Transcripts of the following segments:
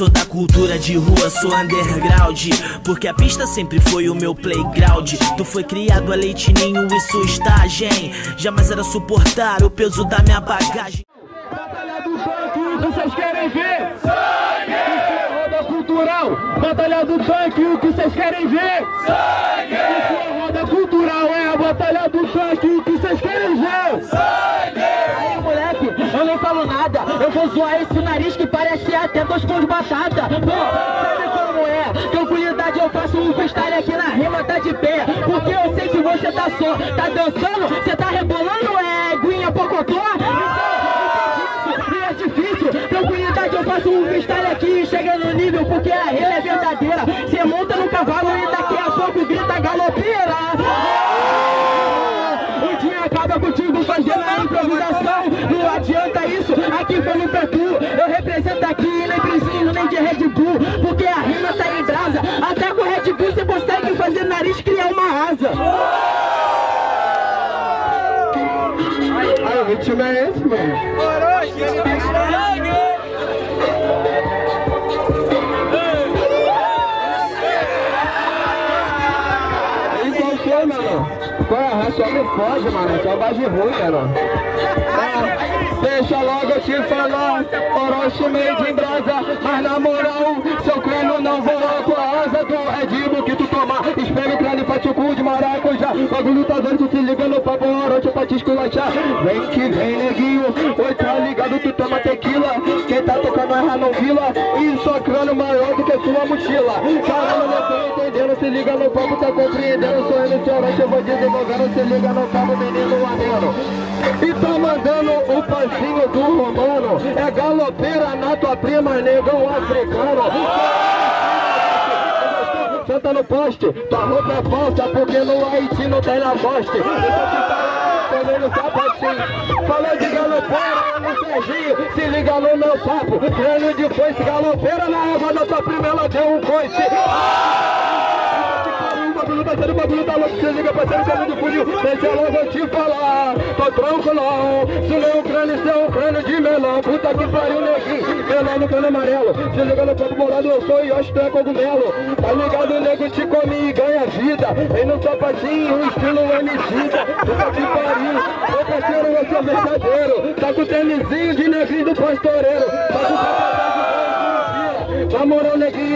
sou da cultura de rua, sou underground. Porque a pista sempre foi o meu playground. Tu foi criado a leitinho e sustagem. Jamais era suportar o peso da minha bagagem. Batalha do tanque, o que vocês querem ver? Sangue! roda cultural. Batalha do tanque, o que vocês querem ver? Sangue! roda cultural, é a batalha do tanque, o que vocês querem ver? Sangue! Aí, moleque, eu não falo nada. Eu vou zoar esse pães de batata. Pô, sabe como é? Tranquilidade, eu faço um freestyle aqui na rima, tá de pé. Porque eu sei que você tá só, tá dançando, você tá rebolando, é guinha pocotó. Então, é difícil. Tranquilidade, eu faço um freestyle aqui chega no nível, porque a rima é verdadeira. Você monta no cavalo e daqui a pouco grita galopeira. Acaba contigo fazendo a improvisação Não adianta isso, aqui foi no pra Porque a rima foge, mano. Só base ruim, mano. Deixa logo eu te falar. Orochi made em brasa. Mas na moral, seu crânio não voa com a asa do Red Bull que tu toma. Espera o crânio cu de maracujá. Bagulho tá doido, se liga no papo Orochi pra te esculachar. Vem que vem, neguinho. É não vila. E só crânio maior do que sua mochila. Caramba, não tô entendendo. Se liga no papo, tá compreendendo. Seu Orochi, eu vou desenvolvendo. Se liga no papo, menino ameno. E tá mandando o passinho do romano É galopeira na tua prima, negão africano Senta no poste, tua roupa é falsa Porque no Haiti não tem na poste Eu tô te falando, tô no sapatinho Falou de galopeira no Serginho Se liga no meu papo Crânio de foice, galopeira na água da tua prima Ela deu um coice bagulho, parceiro, bagulho tá louco, se liga, parceiro, caminho de funil, deixa logo eu te falar, tô tranquilão, se não é um crânio, se é um crânio de melão, puta que pariu, neguinho, melão no crânio amarelo, se liga no campo bolado, eu sou que tu é cogumelo, tá ligado, nego, te come e ganha vida, vem no sapatinho, estilo homicida, puta que pariu, meu parceiro, eu sou verdadeiro, tá com o tênisinho de negrinho do pastoreiro,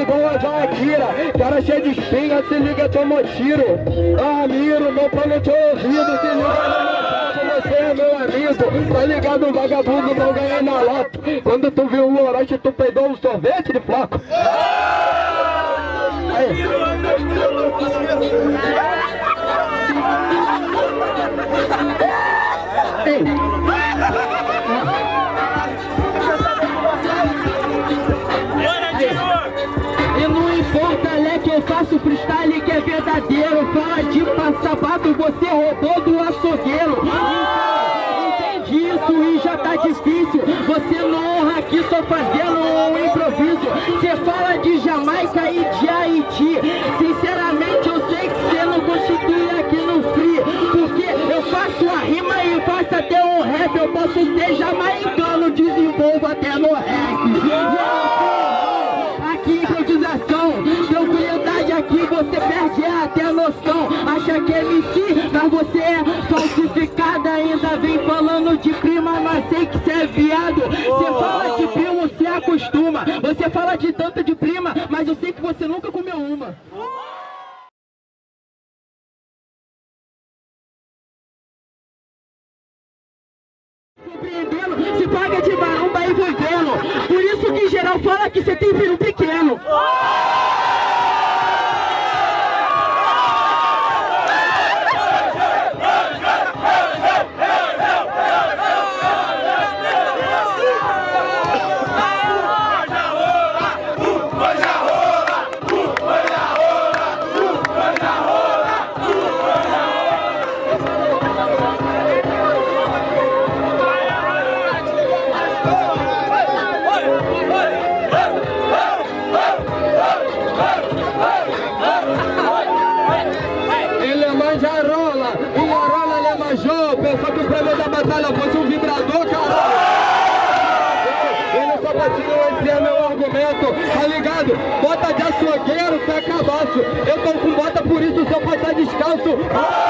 igual a Cara cheio de espinha, se liga, tomou tiro Ah, miro, meu plano de ouvido Se liga você é meu amigo Tá ligado, vagabundo, não ganhei na loto Quando tu viu o Orochi, tu peidou um sorvete de floco Aí. Faço freestyle que é verdadeiro. Fala de passapato, você roubou do açougueiro. Entende isso e já tá difícil. Você não honra aqui só fazendo um improviso. Você fala de Jamaica e de Haiti. Sinceramente, eu sei que você não constitui aqui no free Porque eu faço a rima e faço até um rap. Eu posso ser jamaicano, desenvolvo até noção. Acha que é MC, mas você é falsificada. Ainda vem falando de prima, mas sei que você é viado. Você fala de primo, você acostuma. Você fala de tanto de prima, mas eu sei que você nunca comeu uma. Compreendendo? Se paga de maromba e vivendo. Por isso que geral fala que você tem filho pequeno. Ele é é pensou que o prêmio da batalha fosse um vibrador, cara? Ele só continua esse é meu argumento, tá ligado? Bota de açougueiro, pé cabaço. Eu tô com bota, por isso seu pai tá descalço.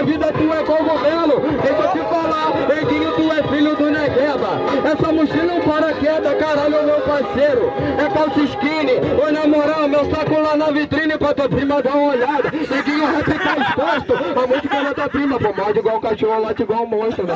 Uma vida, tu é cogumelo. Deixa eu te falar, neguinho, tu é filho do Negueba. Essa mochila é um paraquedas, caralho, meu parceiro. É calça skinny, oi na moral, meu saco lá na vitrine pra tua prima dar uma olhada. Neguinho rap tá exposto, a música da tua prima, pô, morde igual cachorro, late igual monstro, né?